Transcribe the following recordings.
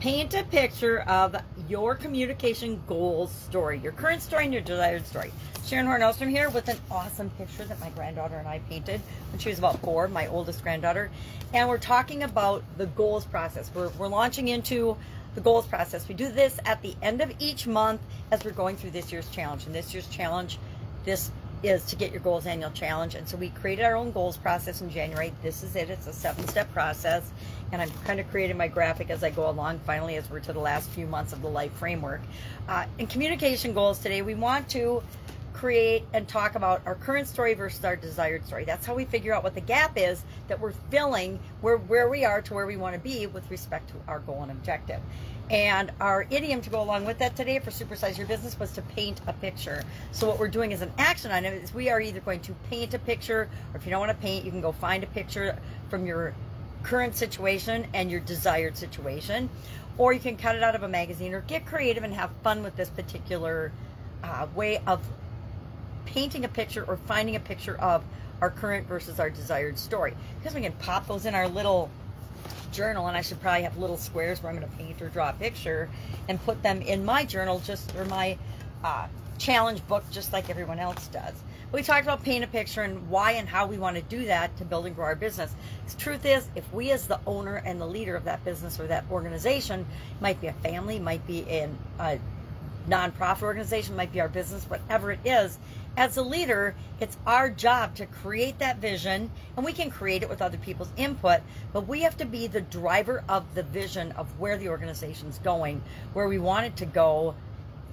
paint a picture of your communication goals story, your current story and your desired story. Sharon Horne-Ellstrom here with an awesome picture that my granddaughter and I painted when she was about four, my oldest granddaughter. And we're talking about the goals process. We're, we're launching into the goals process. We do this at the end of each month as we're going through this year's challenge. And this year's challenge, this is to get your goals annual challenge. And so we created our own goals process in January. This is it. It's a seven step process. And I'm kind of creating my graphic as I go along finally as we're to the last few months of the life framework. Uh, in communication goals today, we want to create and talk about our current story versus our desired story. That's how we figure out what the gap is that we're filling where, where we are to where we want to be with respect to our goal and objective. And our idiom to go along with that today for Supersize Your Business was to paint a picture. So what we're doing as an action item is we are either going to paint a picture, or if you don't want to paint, you can go find a picture from your current situation and your desired situation, or you can cut it out of a magazine or get creative and have fun with this particular uh, way of painting a picture or finding a picture of our current versus our desired story. Because we can pop those in our little journal and I should probably have little squares where I'm going to paint or draw a picture and put them in my journal just or my uh, challenge book just like everyone else does. We talked about paint a picture and why and how we want to do that to build and grow our business. The truth is, if we as the owner and the leader of that business or that organization, might be a family, might be in a nonprofit organization, might be our business, whatever it is, as a leader, it's our job to create that vision, and we can create it with other people's input, but we have to be the driver of the vision of where the organization's going, where we want it to go.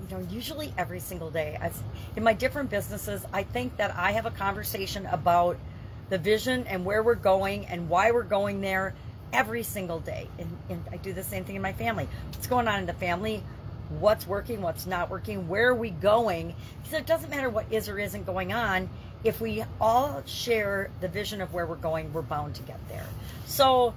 You know, usually every single day. As in my different businesses, I think that I have a conversation about the vision and where we're going and why we're going there every single day. And, and I do the same thing in my family. What's going on in the family? what's working, what's not working, where are we going? Because it doesn't matter what is or isn't going on. If we all share the vision of where we're going, we're bound to get there. So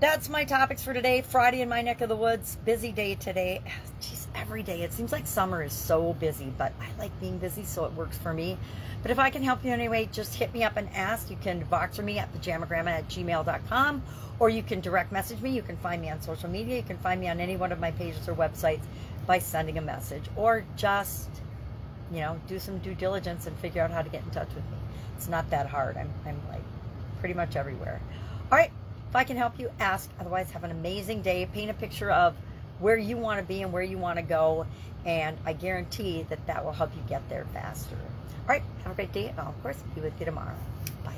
that's my topics for today. Friday in my neck of the woods. Busy day today. Jeez, every day. It seems like summer is so busy, but I like being busy, so it works for me. But if I can help you in any way, just hit me up and ask. You can box me at pajamagramma at gmail.com or you can direct message me. You can find me on social media. You can find me on any one of my pages or websites by sending a message or just, you know, do some due diligence and figure out how to get in touch with me. It's not that hard. I'm, I'm like pretty much everywhere. All right. If I can help you, ask. Otherwise, have an amazing day. Paint a picture of where you want to be and where you want to go. And I guarantee that that will help you get there faster. All right. Have a great day. And I'll, of course, be with you tomorrow. Bye.